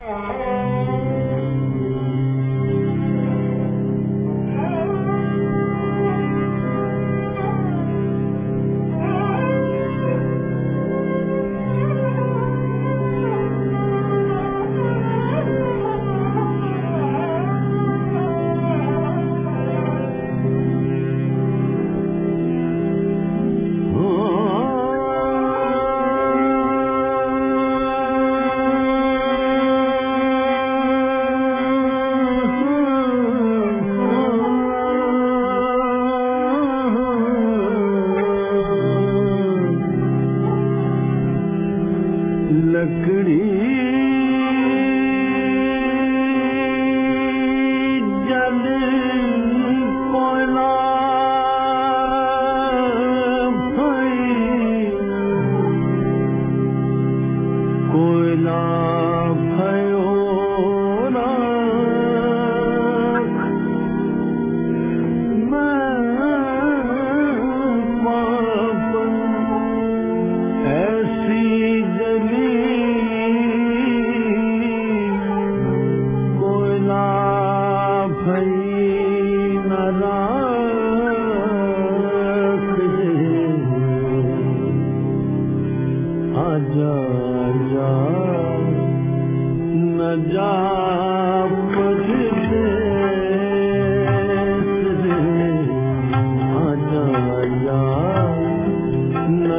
Uh-huh. कोयला भई। कोयला भयो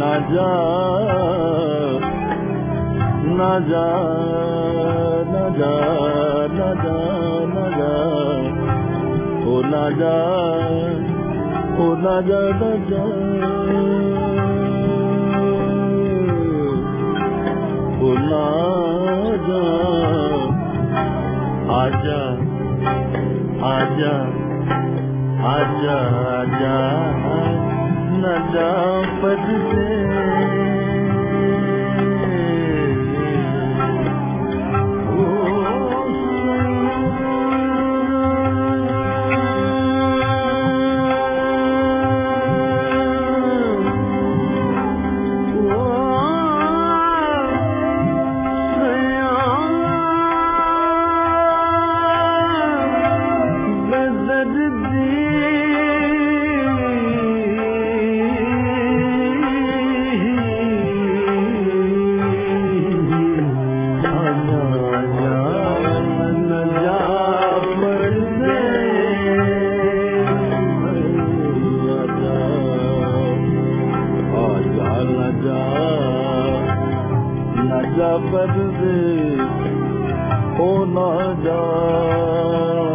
ना जा ना जा ना जा आजा नदाफत से जा ना जा